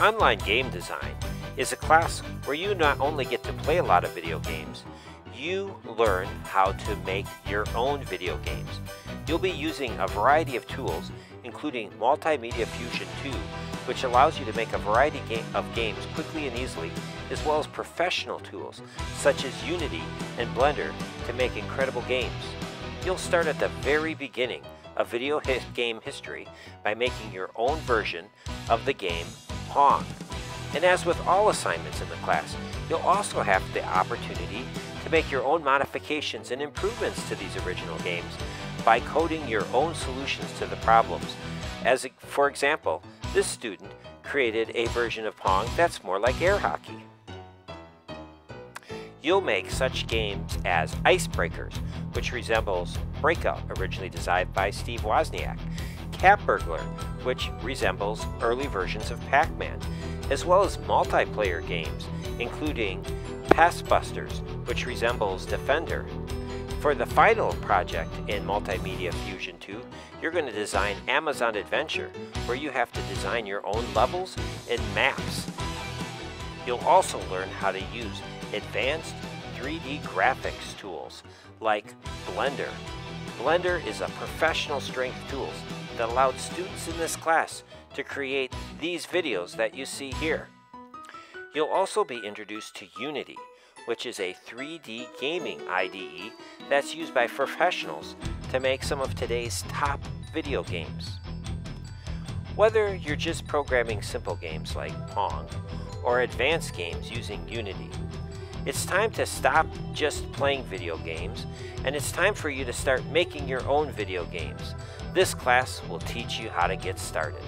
Online Game Design is a class where you not only get to play a lot of video games, you learn how to make your own video games. You'll be using a variety of tools, including Multimedia Fusion 2, which allows you to make a variety of games quickly and easily, as well as professional tools such as Unity and Blender to make incredible games. You'll start at the very beginning of video game history by making your own version of the game Pong. And as with all assignments in the class, you'll also have the opportunity to make your own modifications and improvements to these original games by coding your own solutions to the problems. As for example, this student created a version of Pong that's more like air hockey. You'll make such games as Icebreakers, which resembles Breakout, originally designed by Steve Wozniak, Cat Burglar, which resembles early versions of Pac-Man, as well as multiplayer games, including Pass Busters, which resembles Defender. For the final project in Multimedia Fusion 2, you're going to design Amazon Adventure, where you have to design your own levels and maps. You'll also learn how to use advanced 3D graphics tools like Blender. Blender is a professional strength tool that allowed students in this class to create these videos that you see here. You'll also be introduced to Unity, which is a 3D gaming IDE that's used by professionals to make some of today's top video games. Whether you're just programming simple games like Pong or advanced games using Unity, it's time to stop just playing video games and it's time for you to start making your own video games. This class will teach you how to get started.